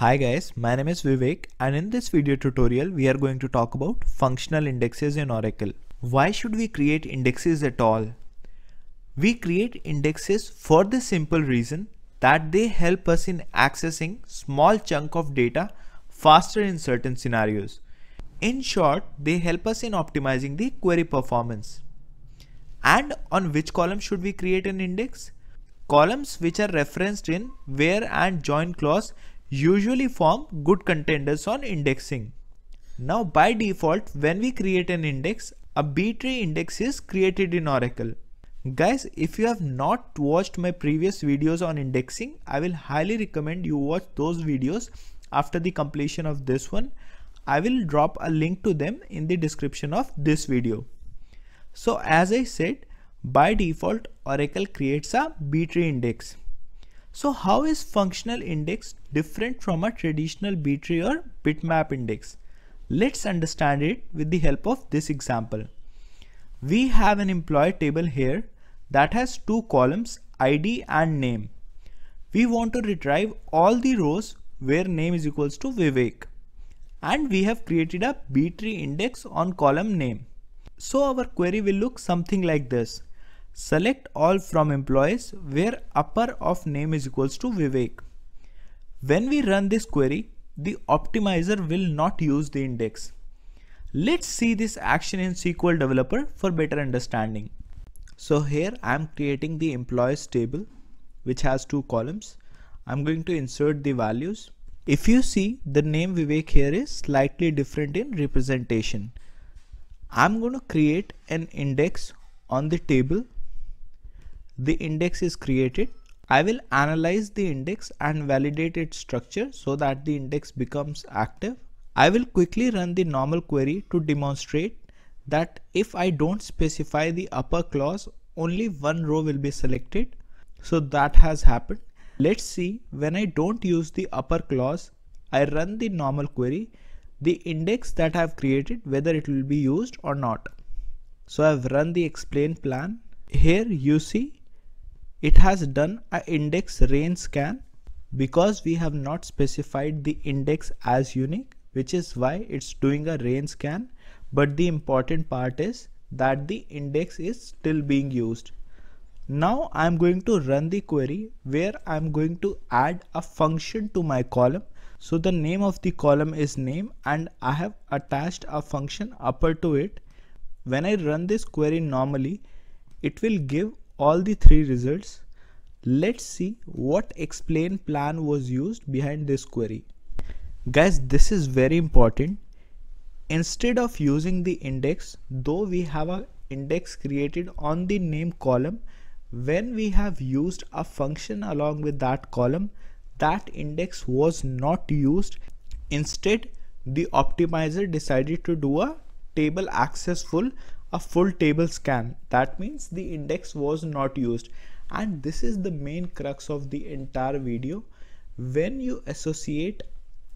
Hi guys, my name is Vivek and in this video tutorial we are going to talk about functional indexes in Oracle. Why should we create indexes at all? We create indexes for the simple reason that they help us in accessing small chunk of data faster in certain scenarios. In short, they help us in optimizing the query performance. And on which column should we create an index? Columns which are referenced in where and join clause usually form good contenders on indexing. Now by default, when we create an index, a B-tree index is created in Oracle. Guys, if you have not watched my previous videos on indexing, I will highly recommend you watch those videos after the completion of this one. I will drop a link to them in the description of this video. So as I said, by default, Oracle creates a B-tree index. So how is functional index different from a traditional B-tree or bitmap index? Let's understand it with the help of this example. We have an employee table here that has two columns ID and name. We want to retrieve all the rows where name is equals to Vivek. And we have created a B-tree index on column name. So our query will look something like this. Select all from employees where upper of name is equals to Vivek. When we run this query, the optimizer will not use the index. Let's see this action in SQL Developer for better understanding. So here I'm creating the employees table which has two columns. I'm going to insert the values. If you see the name Vivek here is slightly different in representation. I'm going to create an index on the table the index is created. I will analyze the index and validate its structure so that the index becomes active. I will quickly run the normal query to demonstrate that if I don't specify the upper clause, only one row will be selected. So that has happened. Let's see when I don't use the upper clause, I run the normal query, the index that I've created, whether it will be used or not. So I've run the explain plan. Here you see it has done a index range scan because we have not specified the index as unique which is why it's doing a range scan but the important part is that the index is still being used. Now I'm going to run the query where I'm going to add a function to my column. So the name of the column is name and I have attached a function upper to it. When I run this query normally, it will give all the three results. Let's see what explain plan was used behind this query. Guys, this is very important. Instead of using the index, though we have an index created on the name column, when we have used a function along with that column, that index was not used. Instead, the optimizer decided to do a table access full a full table scan. That means the index was not used. And this is the main crux of the entire video. When you associate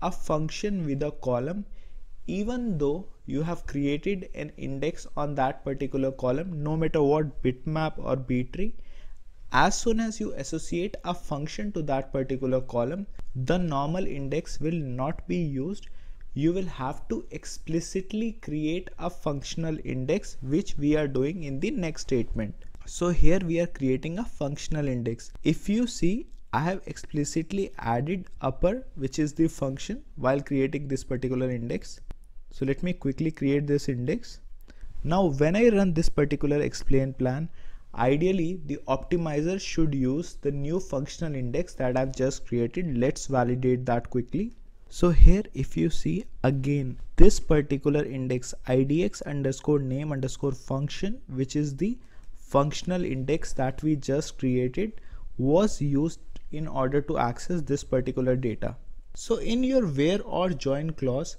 a function with a column, even though you have created an index on that particular column, no matter what bitmap or B-tree, as soon as you associate a function to that particular column, the normal index will not be used you will have to explicitly create a functional index which we are doing in the next statement. So here we are creating a functional index. If you see I have explicitly added upper which is the function while creating this particular index. So let me quickly create this index. Now when I run this particular explain plan ideally the optimizer should use the new functional index that I've just created. Let's validate that quickly. So here if you see again this particular index idx underscore name underscore function which is the functional index that we just created was used in order to access this particular data. So in your where or join clause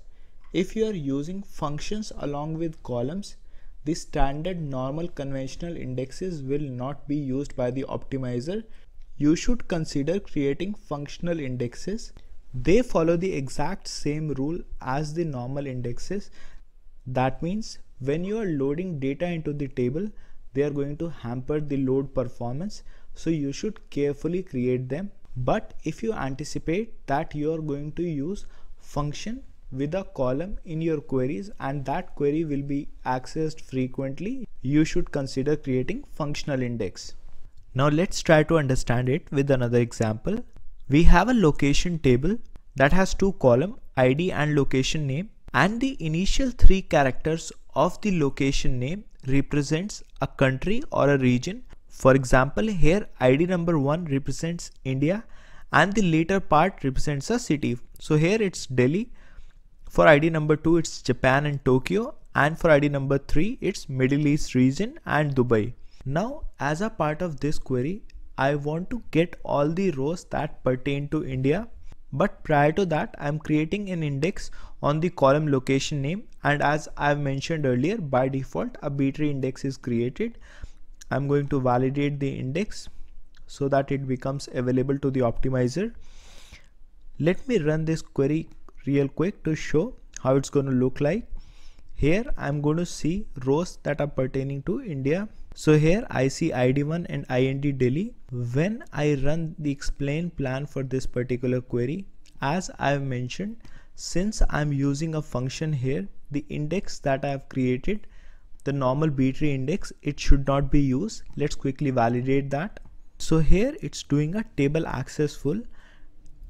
if you are using functions along with columns the standard normal conventional indexes will not be used by the optimizer. You should consider creating functional indexes they follow the exact same rule as the normal indexes. That means when you are loading data into the table, they are going to hamper the load performance. So you should carefully create them. But if you anticipate that you are going to use function with a column in your queries and that query will be accessed frequently, you should consider creating functional index. Now let's try to understand it with another example. We have a location table that has two column ID and location name and the initial three characters of the location name represents a country or a region. For example, here ID number one represents India and the later part represents a city. So here it's Delhi for ID number 2 it's Japan and Tokyo and for ID number 3 it's Middle East region and Dubai. Now as a part of this query I want to get all the rows that pertain to India but prior to that I'm creating an index on the column location name and as I've mentioned earlier by default a b-tree index is created. I'm going to validate the index so that it becomes available to the optimizer. Let me run this query real quick to show how it's going to look like. Here I'm going to see rows that are pertaining to India. So here I see ID1 and IND Delhi. When I run the explain plan for this particular query, as I've mentioned, since I'm using a function here, the index that I have created, the normal b-tree index, it should not be used. Let's quickly validate that. So here it's doing a table access full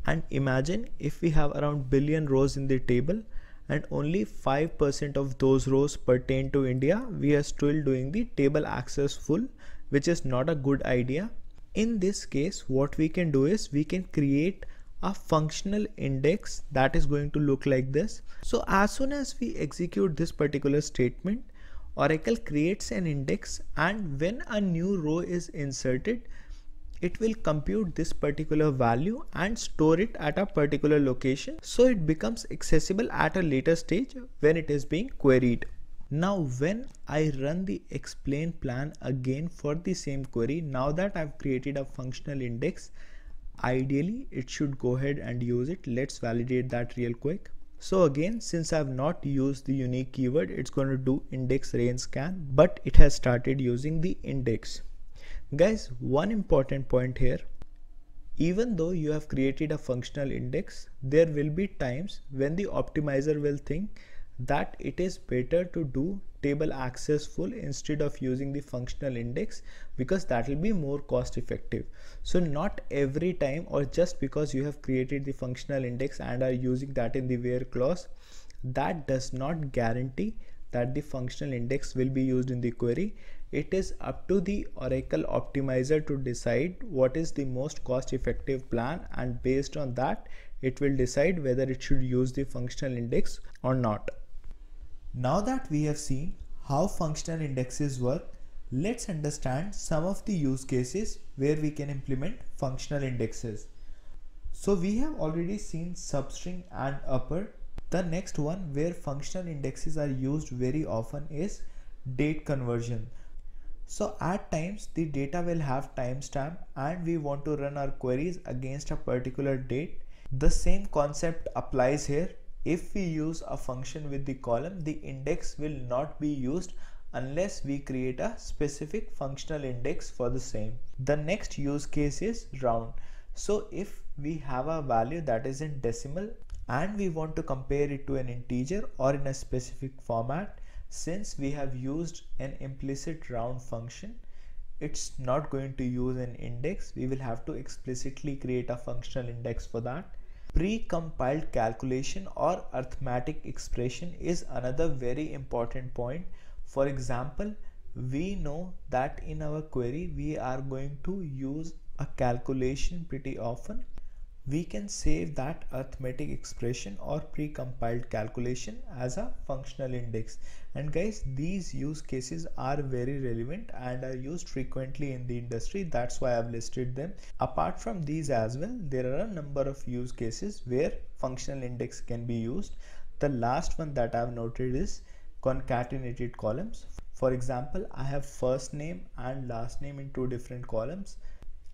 and imagine if we have around billion rows in the table and only 5% of those rows pertain to India, we are still doing the table access full, which is not a good idea. In this case, what we can do is we can create a functional index that is going to look like this. So as soon as we execute this particular statement, Oracle creates an index and when a new row is inserted, it will compute this particular value and store it at a particular location so it becomes accessible at a later stage when it is being queried. Now when I run the explain plan again for the same query, now that I've created a functional index, ideally it should go ahead and use it. Let's validate that real quick. So again, since I've not used the unique keyword, it's going to do index range scan, but it has started using the index. Guys, one important point here. Even though you have created a functional index, there will be times when the optimizer will think that it is better to do table access full instead of using the functional index because that will be more cost effective. So not every time or just because you have created the functional index and are using that in the where clause, that does not guarantee that the functional index will be used in the query it is up to the Oracle optimizer to decide what is the most cost effective plan and based on that it will decide whether it should use the functional index or not. Now that we have seen how functional indexes work, let's understand some of the use cases where we can implement functional indexes. So we have already seen substring and upper. The next one where functional indexes are used very often is date conversion. So at times the data will have timestamp and we want to run our queries against a particular date. The same concept applies here. If we use a function with the column, the index will not be used unless we create a specific functional index for the same. The next use case is round. So if we have a value that is in decimal and we want to compare it to an integer or in a specific format, since we have used an implicit round function it's not going to use an index. We will have to explicitly create a functional index for that. Pre-compiled calculation or arithmetic expression is another very important point. For example we know that in our query we are going to use a calculation pretty often we can save that arithmetic expression or pre-compiled calculation as a functional index. And guys these use cases are very relevant and are used frequently in the industry. That's why i've listed them. Apart from these as well there are a number of use cases where functional index can be used. The last one that i've noted is concatenated columns. For example i have first name and last name in two different columns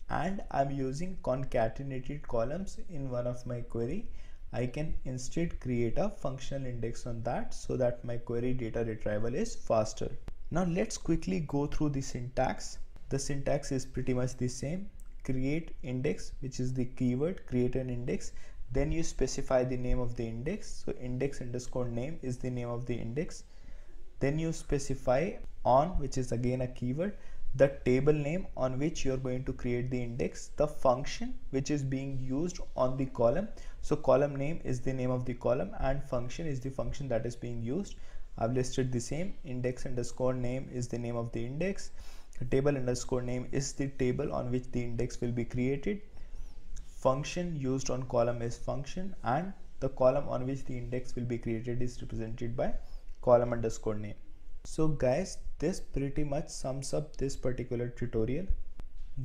and I'm using concatenated columns in one of my query I can instead create a functional index on that so that my query data retrieval is faster. Now let's quickly go through the syntax. The syntax is pretty much the same. create index which is the keyword create an index then you specify the name of the index so index underscore name is the name of the index then you specify on which is again a keyword the table name on which you're going to create the index the function which is being used on the column. So column name is the name of the column and function is the function that is being used. I've listed the same. Index underscore name is the name of the index. Table underscore name is the table on which the index will be created. Function used on column is function and the column on which the index will be created is represented by column underscore name. So guys this pretty much sums up this particular tutorial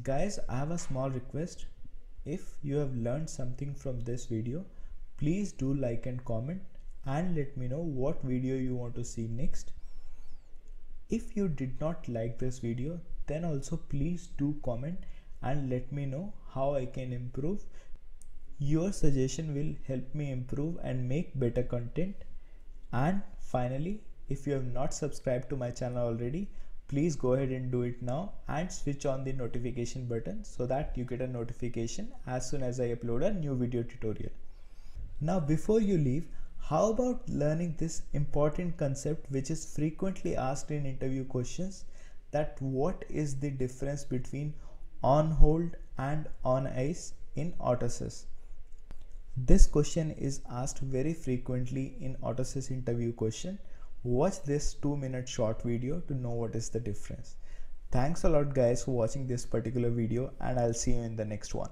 guys i have a small request if you have learned something from this video please do like and comment and let me know what video you want to see next if you did not like this video then also please do comment and let me know how I can improve. Your suggestion will help me improve and make better content. And finally, if you have not subscribed to my channel already, please go ahead and do it now and switch on the notification button so that you get a notification as soon as I upload a new video tutorial. Now before you leave, how about learning this important concept which is frequently asked in interview questions that what is the difference between on hold and on ice in autosys. This question is asked very frequently in autosys interview question. Watch this 2 minute short video to know what is the difference. Thanks a lot guys for watching this particular video and I'll see you in the next one.